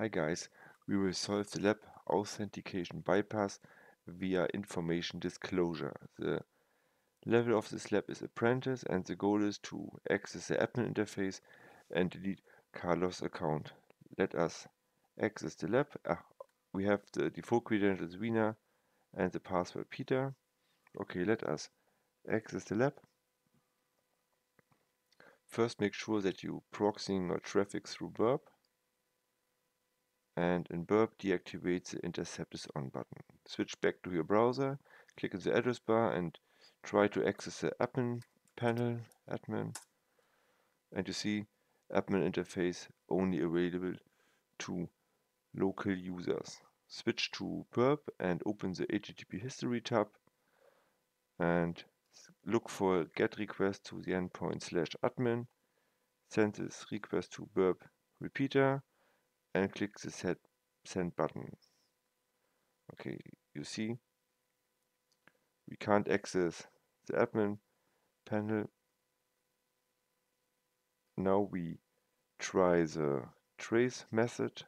Hi guys, we will solve the lab authentication bypass via information disclosure. The level of this lab is apprentice and the goal is to access the admin interface and delete Carlos' account. Let us access the lab. Uh, we have the default credentials Wiener and the password Peter. Okay, let us access the lab. First make sure that you proxying your traffic through Burp and in Burp deactivate the intercept is on button. Switch back to your browser, click in the address bar and try to access the admin panel, admin, and you see admin interface only available to local users. Switch to Burp and open the HTTP history tab and look for get request to the endpoint slash admin, send this request to Burp repeater and click the send button. Okay, you see we can't access the admin panel. Now we try the trace method.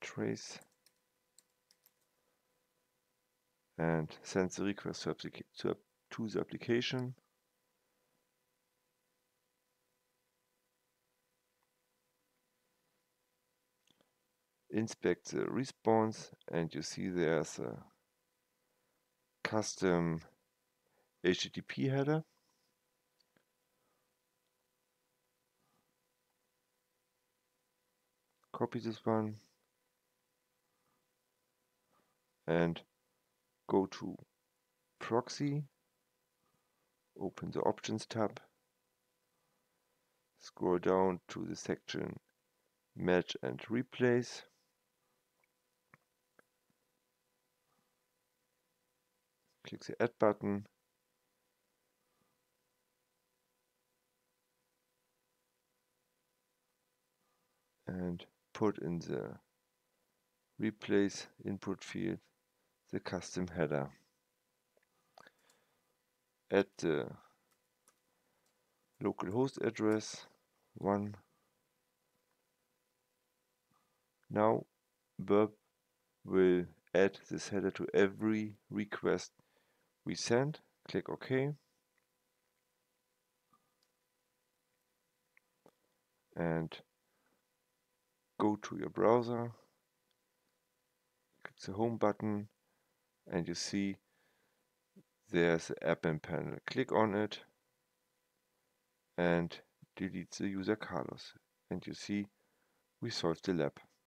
Trace and send the request to, to the application. Inspect the response and you see there's a custom HTTP header. Copy this one and go to proxy, open the options tab, scroll down to the section match and replace click the add button and put in the replace input field the custom header. Add the local host address 1. Now Burp will add this header to every request we send, click OK. And go to your browser, click the home button, and you see there's the admin panel. Click on it and delete the user Carlos. And you see we solved the lab.